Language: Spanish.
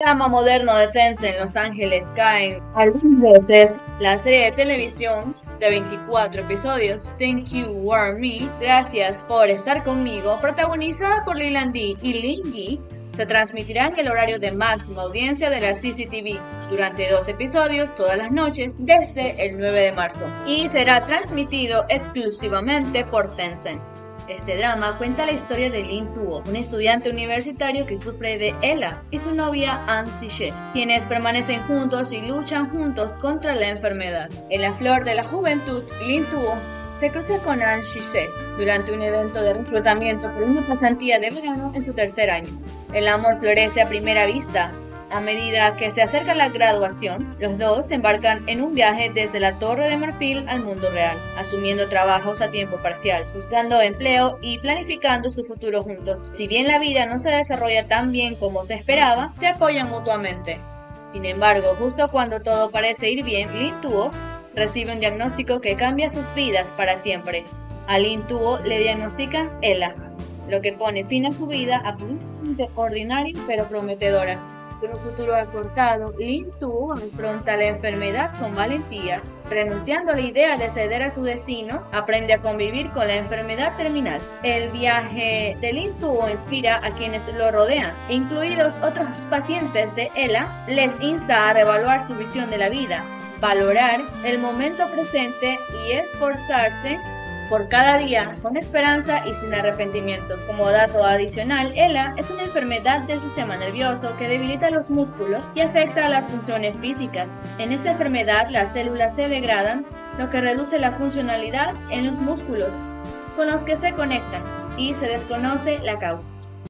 drama moderno de Tencent en Los Ángeles caen algunas veces la serie de televisión de 24 episodios Thank You War Me, gracias por estar conmigo, protagonizada por Leland D y Lin Yi, se transmitirá en el horario de máxima audiencia de la CCTV durante dos episodios todas las noches desde el 9 de marzo y será transmitido exclusivamente por Tencent. Este drama cuenta la historia de Lin Tuo, un estudiante universitario que sufre de ELA, y su novia An Xie, quienes permanecen juntos y luchan juntos contra la enfermedad. En la flor de la juventud, Lin Tuo se cruza con An Xie durante un evento de reclutamiento por una pasantía de verano en su tercer año. El amor florece a primera vista, a medida que se acerca la graduación, los dos se embarcan en un viaje desde la Torre de Marfil al mundo real, asumiendo trabajos a tiempo parcial, buscando empleo y planificando su futuro juntos. Si bien la vida no se desarrolla tan bien como se esperaba, se apoyan mutuamente. Sin embargo, justo cuando todo parece ir bien, Lin Tuo recibe un diagnóstico que cambia sus vidas para siempre. A Lin Tuo le diagnostican ELA, lo que pone fin a su vida aparentemente ordinaria pero prometedora. Con un futuro acortado, Lin Tu afronta la enfermedad con valentía. Renunciando a la idea de ceder a su destino, aprende a convivir con la enfermedad terminal. El viaje de Lin Tu inspira a quienes lo rodean, incluidos otros pacientes de ELA, les insta a revaluar su visión de la vida, valorar el momento presente y esforzarse por cada día con esperanza y sin arrepentimientos. Como dato adicional, ELA es una enfermedad del sistema nervioso que debilita los músculos y afecta a las funciones físicas. En esta enfermedad las células se degradan, lo que reduce la funcionalidad en los músculos con los que se conectan y se desconoce la causa.